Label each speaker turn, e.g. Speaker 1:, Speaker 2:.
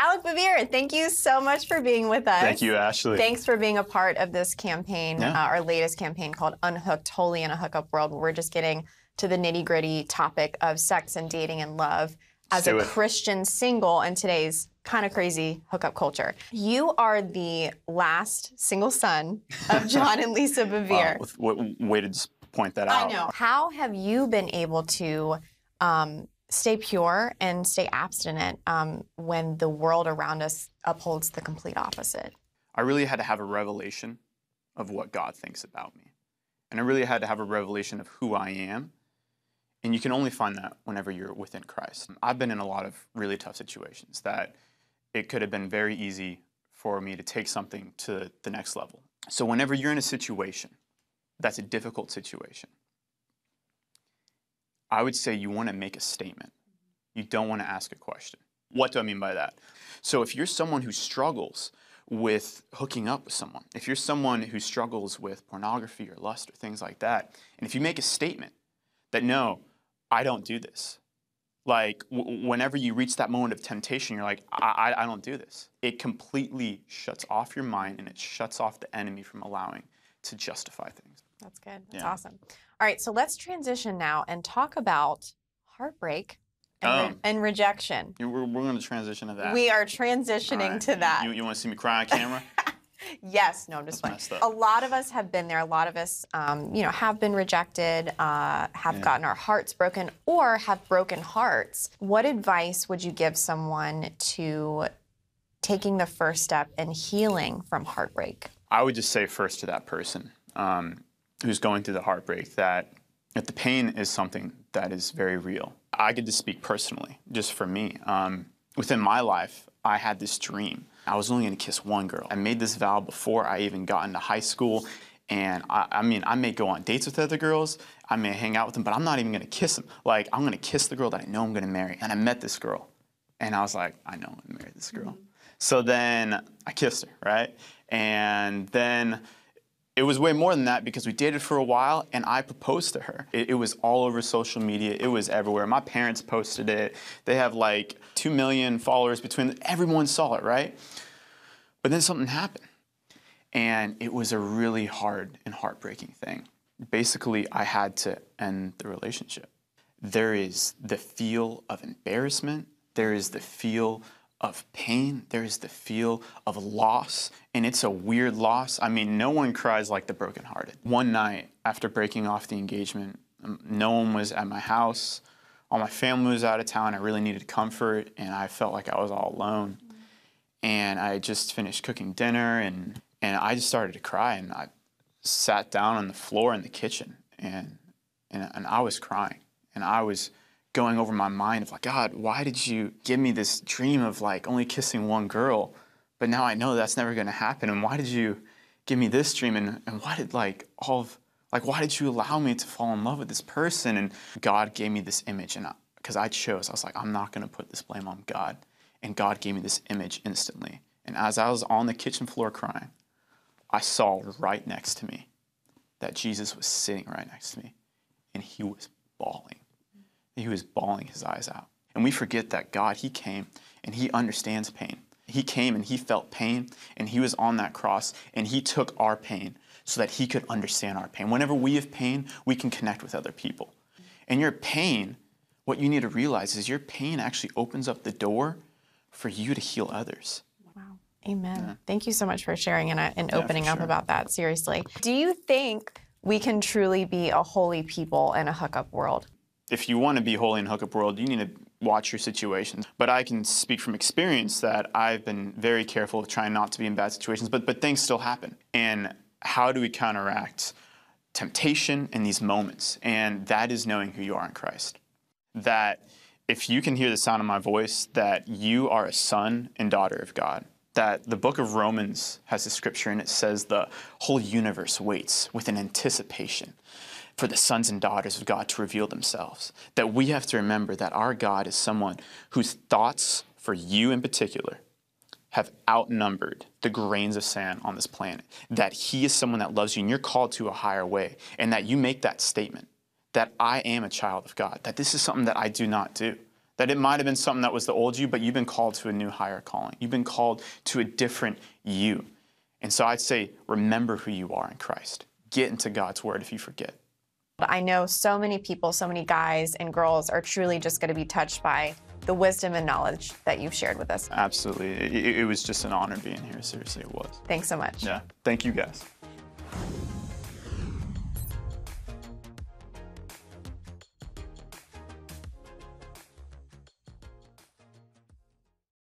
Speaker 1: Alec Bevere, thank you so much for being with us.
Speaker 2: Thank you, Ashley.
Speaker 1: Thanks for being a part of this campaign,
Speaker 2: Yeah.
Speaker 1: uh, our latest campaign called Unhooked Holy in a Hookup World, where we're just getting to the nitty gritty topic of sex and dating and love as a. Christian single in today's kind of crazy hookup culture. You are the last single son of John and Lisa Bevere.
Speaker 2: Wow, way to just point that out.
Speaker 1: I know. How have you been able to um, stay pure and stay abstinent um, when the world around us upholds the complete opposite?
Speaker 2: I really had to have a revelation of what God thinks about me. And I really had to have a revelation of who I am. And you can only find that whenever you're within Christ. I've been in a lot of really tough situations that it could have been very easy for me to take something to the next level. So, whenever you're in a situation that's a difficult situation, I would say you want to make a statement. You don't want to ask a question. What do I mean by that? So, if you're someone who struggles with hooking up with someone, if you're someone who struggles with pornography or lust or things like that, and if you make a statement that, no, I don't do this, like w- whenever you reach that moment of temptation, you're like, I-, I-, I don't do this. It completely shuts off your mind and it shuts off the enemy from allowing to justify things.
Speaker 1: That's good. That's
Speaker 2: Yeah.
Speaker 1: awesome. All right, so let's transition now and talk about heartbreak and,
Speaker 2: Um,
Speaker 1: and rejection.
Speaker 2: We're, we're going to transition to that.
Speaker 1: We are transitioning
Speaker 2: right.
Speaker 1: to that.
Speaker 2: You, you want to see me cry on camera?
Speaker 1: Yes, no, I'm just playing. A lot of us have been there. A lot of us, um, you know, have been rejected, uh, have
Speaker 2: Yeah.
Speaker 1: gotten our hearts broken, or have broken hearts. What advice would you give someone to taking the first step and healing from heartbreak?
Speaker 2: I would just say first to that person um, who's going through the heartbreak that if the pain is something that is very real. I get to speak personally, just for me. Um, within my life, I had this dream. I was only going to kiss one girl. I made this vow before I even got into high school. And I, I mean, I may go on dates with other girls, I may hang out with them, but I'm not even going to kiss them. Like, I'm going to kiss the girl that I know I'm going to marry. And I met this girl. And I was like, I know I'm going to marry this girl. So then I kissed her, right? And then it was way more than that because we dated for a while and I proposed to her. It, it was all over social media, it was everywhere. My parents posted it. They have like 2 million followers between them. Everyone saw it, right? But then something happened. And it was a really hard and heartbreaking thing. Basically, I had to end the relationship. There is the feel of embarrassment, there is the feel of pain, there is the feel of loss, and it's a weird loss. I mean, no one cries like the brokenhearted. One night after breaking off the engagement, um, no one was at my house. All my family was out of town. I really needed comfort, and I felt like I was all alone and I just finished cooking dinner and and I just started to cry and I sat down on the floor in the kitchen and and, and I was crying and I was going over my mind of like God why did you give me this dream of like only kissing one girl? But now I know that's never going to happen. And why did you give me this dream? And, and why did like all of like why did you allow me to fall in love with this person? And God gave me this image and because I chose. I was like I'm not going to put this blame on God. And God gave me this image instantly. And as I was on the kitchen floor crying, I saw right next to me that Jesus was sitting right next to me and he was bawling. He was bawling his eyes out. And we forget that God, he came and he understands pain. He came and he felt pain and he was on that cross and he took our pain so that he could understand our pain. Whenever we have pain, we can connect with other people. And your pain, what you need to realize is your pain actually opens up the door for you to heal others.
Speaker 1: Wow. Amen. Thank you so much for sharing and, uh, and opening up
Speaker 2: sure.
Speaker 1: about that. Seriously. Do you think we can truly be a holy people in a hookup world?
Speaker 2: If you want to be holy in hookup world, you need to watch your situations. But I can speak from experience that I've been very careful of trying not to be in bad situations, but but things still happen. And how do we counteract temptation in these moments? And that is knowing who you are in Christ. That if you can hear the sound of my voice, that you are a son and daughter of God. That the book of Romans has a scripture and it says the whole universe waits with an anticipation for the sons and daughters of God to reveal themselves. That we have to remember that our God is someone whose thoughts for you in particular have outnumbered the grains of sand on this planet. That He is someone that loves you and you're called to a higher way. And that you make that statement that I am a child of God, that this is something that I do not do, That it might have been something that was the old you, but you've been called to a new higher calling. You've been called to a different you. And so I'd say, remember who you are in Christ. Get into God's word if you forget.
Speaker 1: I know so many people, so many guys and girls are truly just going to be touched by the wisdom and knowledge that you've shared with us.
Speaker 2: Absolutely. It, it was just an honor being here. Seriously, it was.
Speaker 1: Thanks so much.
Speaker 2: Yeah. Thank you guys.